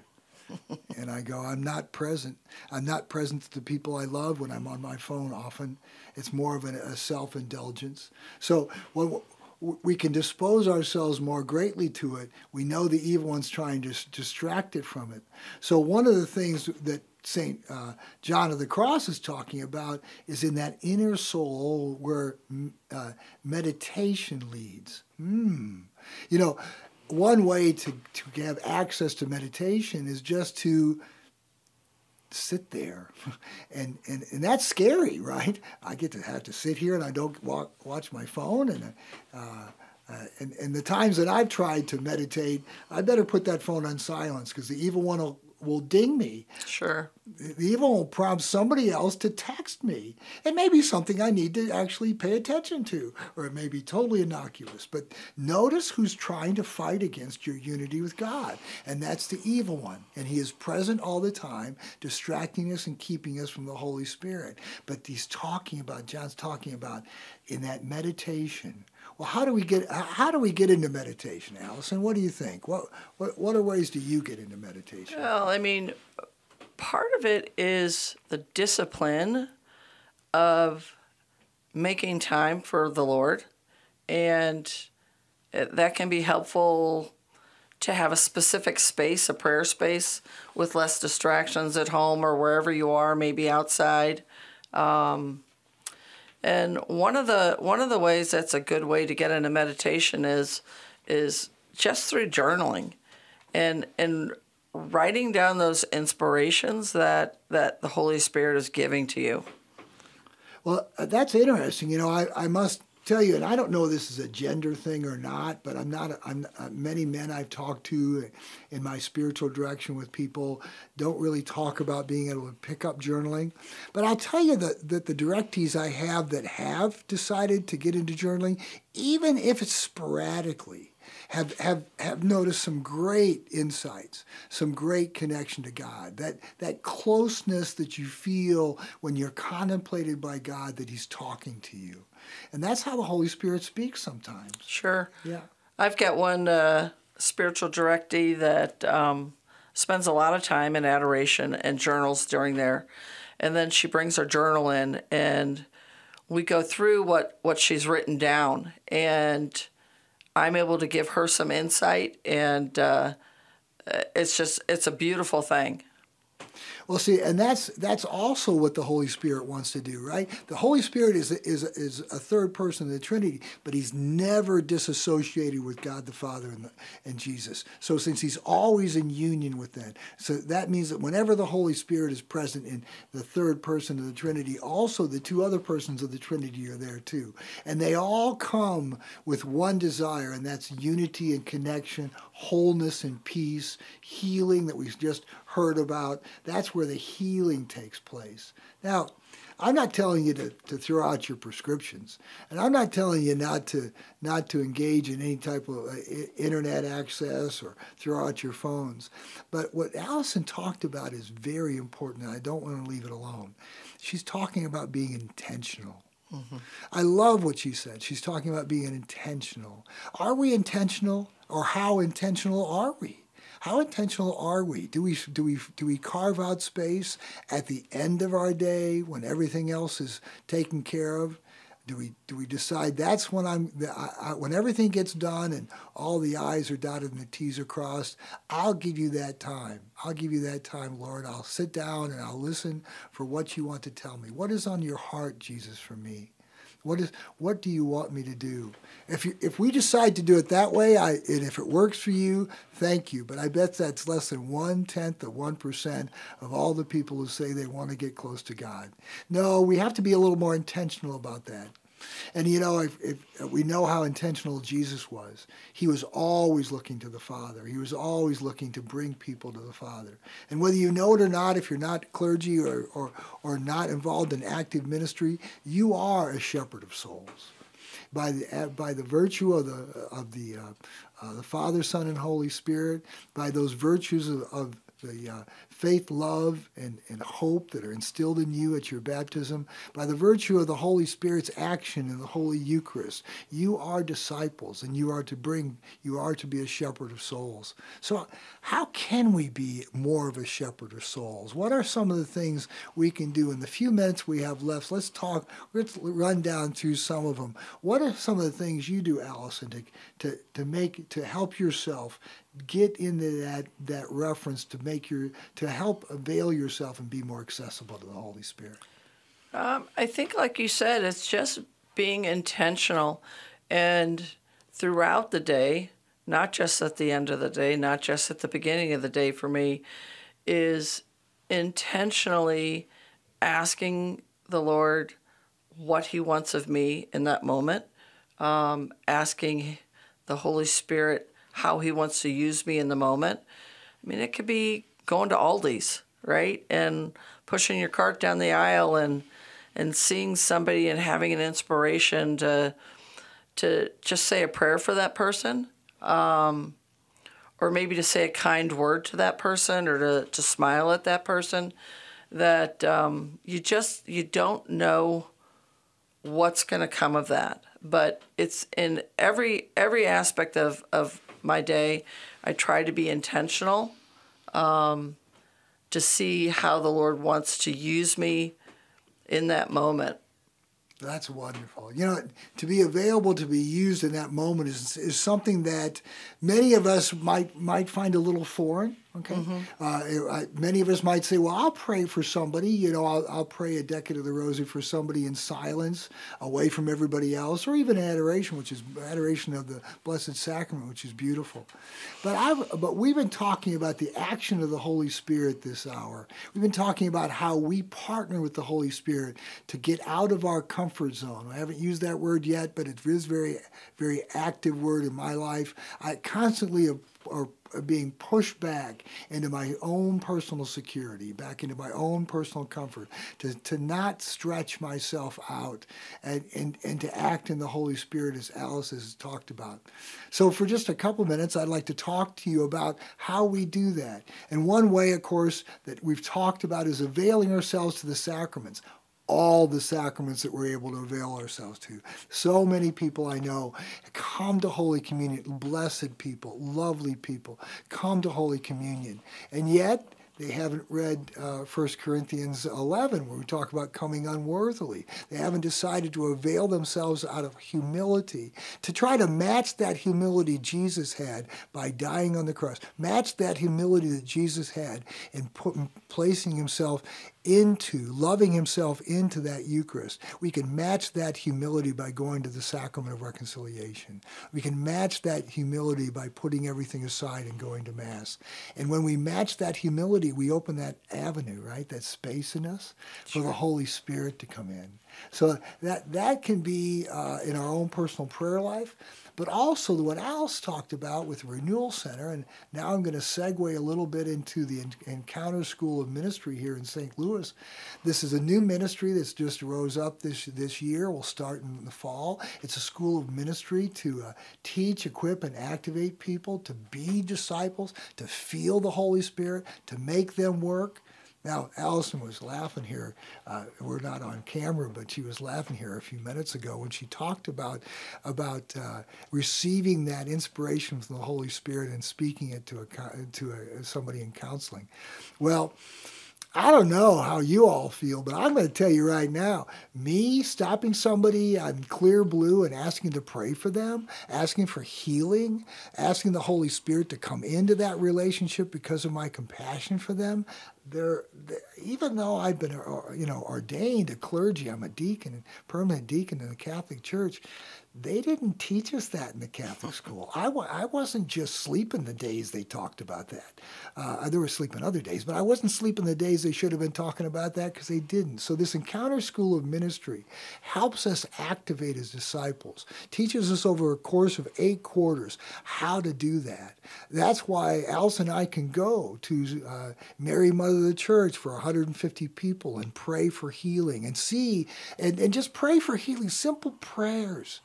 and I go, I'm not present. I'm not present to the people I love when I'm on my phone often. It's more of a self indulgence. So when we can dispose ourselves more greatly to it, we know the evil one's trying to distract it from it. So one of the things that St. Uh, John of the Cross is talking about is in that inner soul where uh, meditation leads. Mm. You know, one way to, to have access to meditation is just to sit there. And, and and that's scary right? I get to have to sit here and i don't walk, watch my phone and uh, uh, and, and the times that i've tried to meditate i better put that phone on silence because the evil one will will ding me. Sure. The evil will prompt somebody else to text me. It may be something I need to actually pay attention to, or it may be totally innocuous. But notice who's trying to fight against your unity with God, and that's the evil one. And he is present all the time, distracting us and keeping us from the Holy Spirit. But he's talking about, John's talking about in that meditation well, how do we get how do we get into meditation, Alison? What do you think? What what what are ways do you get into meditation? Well, I mean, part of it is the discipline of making time for the Lord, and that can be helpful to have a specific space, a prayer space with less distractions at home or wherever you are, maybe outside. Um, and one of the one of the ways that's a good way to get into meditation is is just through journaling and and writing down those inspirations that that the Holy Spirit is giving to you. Well, uh, that's interesting. You know, I, I must tell you, and I don't know if this is a gender thing or not, but I'm not. I'm uh, many men I've talked to in my spiritual direction with people don't really talk about being able to pick up journaling. But I'll tell you that that the directees I have that have decided to get into journaling, even if it's sporadically, have, have, have noticed some great insights, some great connection to God, that, that closeness that you feel when you're contemplated by God that He's talking to you. And that's how the Holy Spirit speaks sometimes. Sure. Yeah. I've got one uh, spiritual directee that um, spends a lot of time in adoration and journals during there. And then she brings her journal in and we go through what, what she's written down. And I'm able to give her some insight, and uh, it's just it's a beautiful thing. Well, see, and that's that's also what the Holy Spirit wants to do, right? The Holy Spirit is is is a third person of the Trinity, but he's never disassociated with God the Father and, the, and Jesus. So since he's always in union with that, so that means that whenever the Holy Spirit is present in the third person of the Trinity, also the two other persons of the Trinity are there too, and they all come with one desire, and that's unity and connection, wholeness and peace, healing that we just heard about. That's where the healing takes place. Now, I'm not telling you to, to throw out your prescriptions, and I'm not telling you not to not to engage in any type of uh, internet access or throw out your phones. But what Alison talked about is very important, and I don't want to leave it alone. She's talking about being intentional. Mm-hmm. I love what she said. She's talking about being intentional. Are we intentional, or how intentional are we? How intentional are we? Do we do we do we carve out space at the end of our day when everything else is taken care of? Do we do we decide that's when I'm I, I, when everything gets done and all the I's are dotted and the T's are crossed? I'll give you that time. I'll give you that time, Lord. I'll sit down and I'll listen for what you want to tell me. What is on your heart, Jesus, for me? What is what do you want me to do? If you, if we decide to do it that way, I and if it works for you, thank you. But I bet that's less than one tenth of one percent of all the people who say they want to get close to God. No, we have to be a little more intentional about that. And you know, if, if we know how intentional Jesus was. He was always looking to the Father. He was always looking to bring people to the Father. And whether you know it or not, if you're not clergy or, or, or not involved in active ministry, you are a shepherd of souls. By the, by the virtue of the, of the, uh, uh, the Father, Son, and Holy Spirit, by those virtues of, of the uh, faith, love, and, and hope that are instilled in you at your baptism, by the virtue of the Holy Spirit's action in the Holy Eucharist, you are disciples and you are to bring, you are to be a shepherd of souls. So, how can we be more of a shepherd of souls? What are some of the things we can do in the few minutes we have left? Let's talk, let's run down through some of them. What are some of the things you do, Alison, to, to, to make, to help yourself get into that that reference to make your to help avail yourself and be more accessible to the Holy Spirit? Um, I think, like you said, it's just being intentional and throughout the day, not just at the end of the day, not just at the beginning of the day for me, is intentionally asking the Lord what He wants of me in that moment, um, asking the Holy Spirit how he wants to use me in the moment. I mean, it could be going to Aldi's, right? And pushing your cart down the aisle and and seeing somebody and having an inspiration to to just say a prayer for that person. Um, or maybe to say a kind word to that person or to, to smile at that person that um, you just you don't know what's going to come of that but it's in every every aspect of, of my day. I try to be intentional um, to see how the Lord wants to use me in that moment. That's wonderful. You know, to be available to be used in that moment is, is something that many of us might might find a little foreign. Okay. Uh, I, many of us might say, well, I'll pray for somebody. You know, I'll, I'll pray a decade of the rosary for somebody in silence, away from everybody else, or even adoration, which is adoration of the Blessed Sacrament, which is beautiful. But I've, but we've been talking about the action of the Holy Spirit this hour. We've been talking about how we partner with the Holy Spirit to get out of our comfort zone. I haven't used that word yet, but it is very, very active word in my life. I constantly are being pushed back into my own personal security, back into my own personal comfort, to, to not stretch myself out and, and, and to act in the Holy Spirit as Alice has talked about. So, for just a couple minutes, I'd like to talk to you about how we do that. And one way, of course, that we've talked about is availing ourselves to the sacraments all the sacraments that we're able to avail ourselves to. So many people I know come to Holy Communion, blessed people, lovely people, come to Holy Communion. And yet, they haven't read uh, 1 Corinthians 11, where we talk about coming unworthily. They haven't decided to avail themselves out of humility to try to match that humility Jesus had by dying on the cross. Match that humility that Jesus had in put, placing himself into, loving himself into that Eucharist. We can match that humility by going to the sacrament of reconciliation. We can match that humility by putting everything aside and going to Mass. And when we match that humility, we open that avenue, right? That space in us sure. for the Holy Spirit to come in. So that, that can be uh, in our own personal prayer life but also what Alice talked about with Renewal Center. And now I'm going to segue a little bit into the Encounter School of Ministry here in St. Louis. This is a new ministry that's just rose up this this year. We'll start in the fall. It's a school of ministry to uh, teach, equip, and activate people to be disciples, to feel the Holy Spirit, to make them work. Now, Alison was laughing here. Uh, we're not on camera, but she was laughing here a few minutes ago when she talked about about uh, receiving that inspiration from the Holy Spirit and speaking it to a to a, somebody in counseling. Well. I don't know how you all feel, but I'm going to tell you right now me stopping somebody on clear blue and asking to pray for them, asking for healing, asking the Holy Spirit to come into that relationship because of my compassion for them, even though I've been uh, you know ordained a clergy, I'm a deacon, permanent deacon in the Catholic Church they didn't teach us that in the Catholic school. I w- I wasn't just sleeping the days they talked about that. Uh, they were sleeping other days, but I wasn't sleeping the days they should have been talking about that because they didn't. So this Encounter School of Ministry helps us activate as disciples, teaches us over a course of eight quarters how to do that. That's why Alice and I can go to uh, Mary Mother the Church for 150 people and pray for healing and see, and, and just pray for healing, simple prayers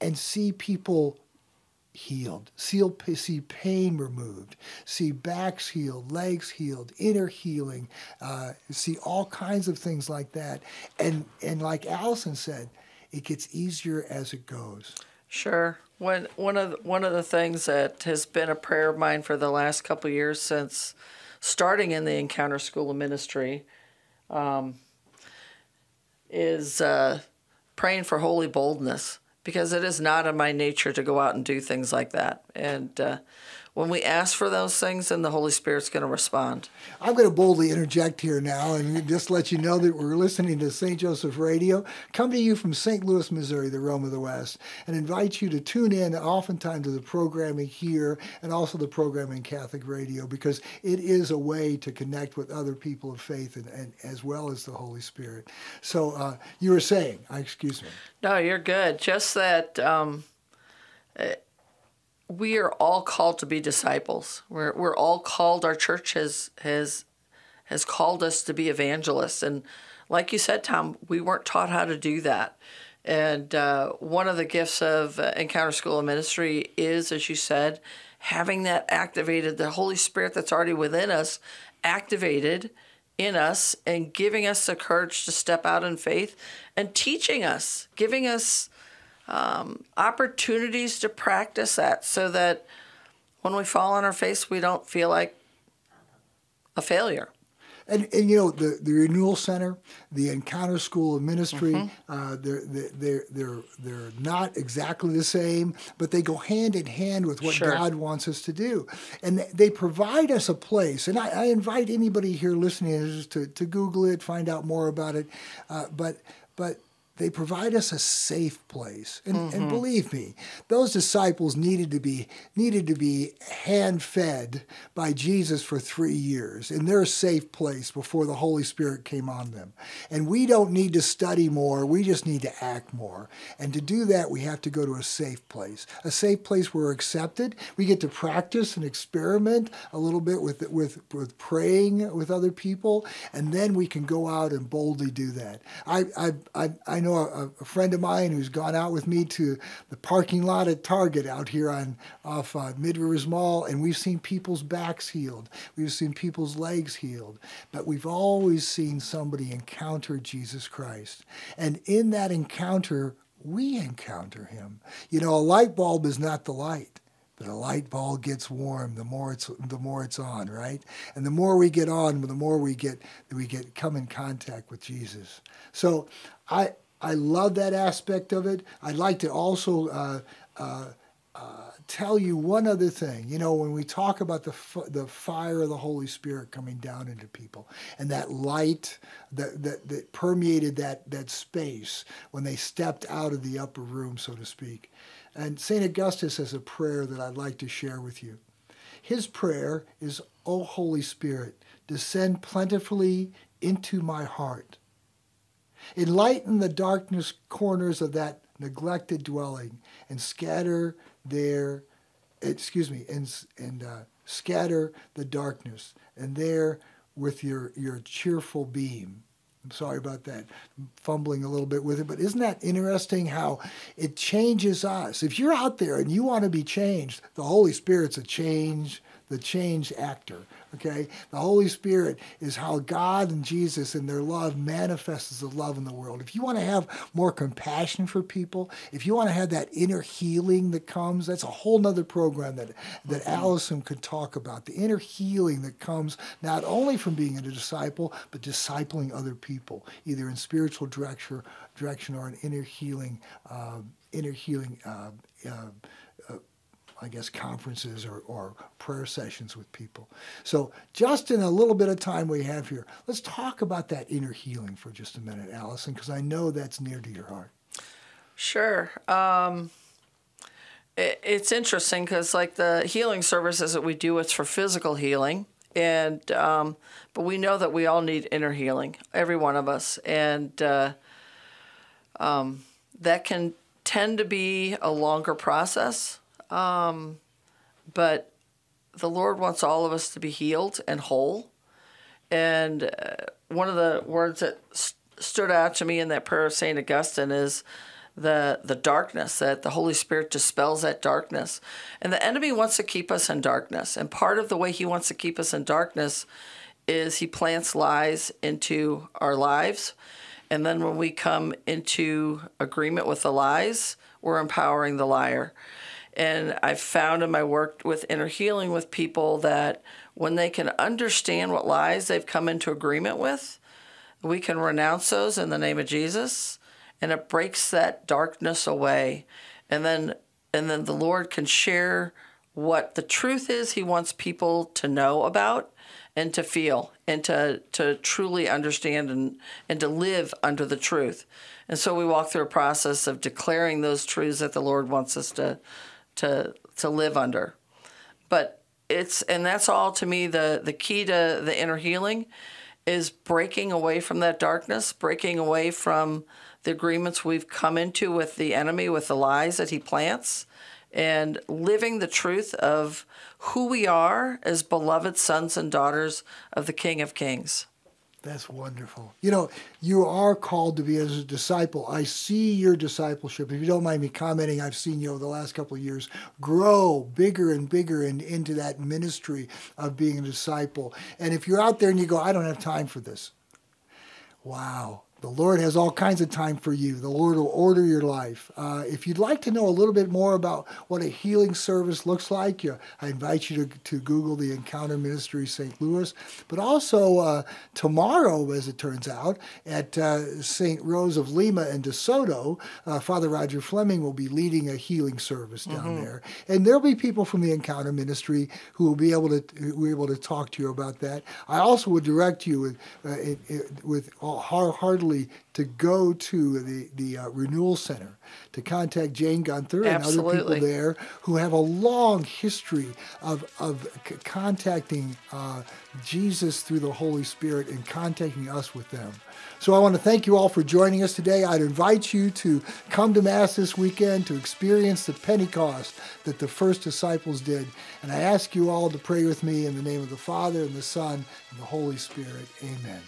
and see people healed, see, see pain removed, see backs healed, legs healed, inner healing, uh, see all kinds of things like that. And, and like Alison said, it gets easier as it goes. Sure. One, one, of the, one of the things that has been a prayer of mine for the last couple years since starting in the Encounter School of Ministry um, is uh, praying for holy boldness because it is not in my nature to go out and do things like that. And uh, when we ask for those things, then the Holy Spirit's going to respond. I'm going to boldly interject here now and just let you know that we're listening to St. Joseph Radio, come to you from St. Louis, Missouri, the Rome of the West, and invite you to tune in oftentimes to the programming here and also the programming Catholic Radio because it is a way to connect with other people of faith and, and as well as the Holy Spirit. So uh, you were saying, I excuse me. No, you're good. Just that. Um, we are all called to be disciples. We're we're all called. Our church has has has called us to be evangelists, and like you said, Tom, we weren't taught how to do that. And uh, one of the gifts of uh, Encounter School of Ministry is, as you said, having that activated, the Holy Spirit that's already within us, activated in us, and giving us the courage to step out in faith, and teaching us, giving us um, opportunities to practice that so that when we fall on our face, we don't feel like a failure. and, and you know the, the renewal center the encounter school of ministry mm-hmm. uh, they're, they're they're they're not exactly the same but they go hand in hand with what sure. god wants us to do and they provide us a place and i, I invite anybody here listening to, to google it find out more about it uh, but but they provide us a safe place. And, mm-hmm. and, believe me, those disciples needed to be needed to be hand fed by Jesus for three years in their safe place before the Holy Spirit came on them. And we don't need to study more, we just need to act more. And to do that, we have to go to a safe place. A safe place where we're accepted. We get to practice and experiment a little bit with with, with praying with other people, and then we can go out and boldly do that. I I I, I know a, a, friend of mine who's gone out with me to the parking lot at Target out here on off uh, Mid Rivers Mall, and we've seen people's backs healed, we've seen people's legs healed, but we've always seen somebody encounter Jesus Christ, and in that encounter, we encounter Him. You know, a light bulb is not the light but a light bulb gets warm the more it's the more it's on right? And the more we get on the more we get we get come in contact with jesus. So i I love that aspect of it. I'd like to also uh, uh, uh, tell you one other thing. You know, when we talk about the the fire of the Holy Spirit coming down into people and that light that, that that permeated that that space when they stepped out of the upper room, so to speak. And Saint Augustus has a prayer that I'd like to share with you. His prayer is, "O Holy Spirit, descend plentifully into my heart." Enlighten the darkness corners of that neglected dwelling and scatter there, excuse me, and, and uh, scatter the darkness. And there with your, your cheerful beam. I'm sorry about that, fumbling a little bit with it, but isn't that interesting how it changes us? If you're out there and you want to be changed, the Holy Spirit's a change, the change actor. Okay? The Holy Spirit is how God and Jesus and their love manifests the love in the world. If you want to have more compassion for people, if you want to have that inner healing that comes, that's a whole nother program that, that mm-hmm. Alison could talk about. The inner healing that comes not only from being a disciple, but discipling other people, either in spiritual direction, direction or an inner healing, uh, inner healing uh, uh, I guess, conferences or, or prayer sessions with people. So, just in a little bit of time we have here, let's talk about that inner healing for just a minute, Alison, because I know that's near to your heart. Sure. Um, it, it's interesting because, like the healing services that we do, it's for physical healing, and um, but we know that we all need inner healing, every one of us, and uh, um, that can tend to be a longer process. Um, but the Lord wants all of us to be healed and whole. And uh, one of the words that st- stood out to me in that prayer of St. Augustine is the, the darkness, that the Holy Spirit dispels that darkness. And the enemy wants to keep us in darkness. And part of the way he wants to keep us in darkness is he plants lies into our lives. And then when we come into agreement with the lies, we're empowering the liar. And I've found in my work with inner healing with people that when they can understand what lies they've come into agreement with, we can renounce those in the name of Jesus and it breaks that darkness away. And then and then the Lord can share what the truth is he wants people to know about and to feel and to, to truly understand and, and to live under the truth. And so we walk through a process of declaring those truths that the Lord wants us to to to live under. But it's and that's all to me the the key to the inner healing is breaking away from that darkness, breaking away from the agreements we've come into with the enemy, with the lies that he plants, and living the truth of who we are as beloved sons and daughters of the King of Kings. That's wonderful. You know, you are called to be as a disciple. I see your discipleship. If you don't mind me commenting, I've seen you over the last couple of years grow bigger and bigger and into that ministry of being a disciple. And if you're out there and you go, I don't have time for this. Wow. The Lord has all kinds of time for you. The Lord will order your life. Uh, if you'd like to know a little bit more about what a healing service looks like, you, I invite you to, to Google the Encounter Ministry St. Louis. But also uh, tomorrow, as it turns out, at uh, St. Rose of Lima in DeSoto, uh, Father Roger Fleming will be leading a healing service down mm-hmm. there, and there'll be people from the Encounter Ministry who will be able to will be able to talk to you about that. I also would direct you with uh, it, it, with to go to the the uh, Renewal Center to contact Jane Gunther Absolutely. and other people there who have a long history of of c- contacting uh, Jesus through the Holy Spirit and contacting us with them. So I want to thank you all for joining us today. I'd invite you to come to Mass this weekend to experience the Pentecost that the first disciples did. And I ask you all to pray with me in the name of the Father and the Son and the Holy Spirit. Amen.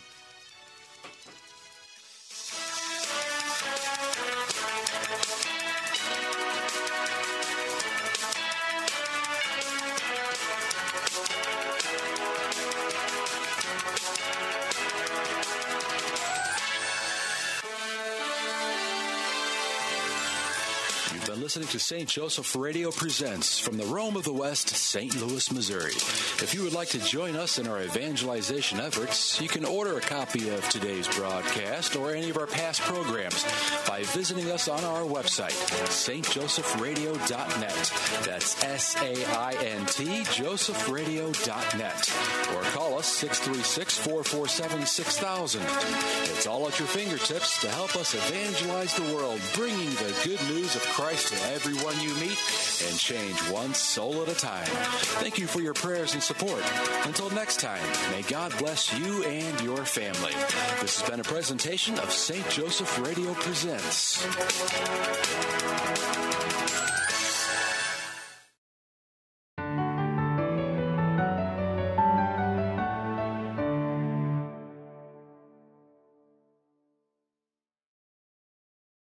Listening to St. Joseph Radio Presents from the Rome of the West, St. Louis, Missouri. If you would like to join us in our evangelization efforts, you can order a copy of today's broadcast or any of our past programs by visiting us on our website, stjosephradio.net. That's S A I N T, josephradio.net. Or call us 636 447 6000. It's all at your fingertips to help us evangelize the world, bringing the good news of Christ to everyone you meet and change one soul at a time. Thank you for your prayers and support. Until next time, may God bless you and your family. This has been a presentation of St. Joseph Radio Presents.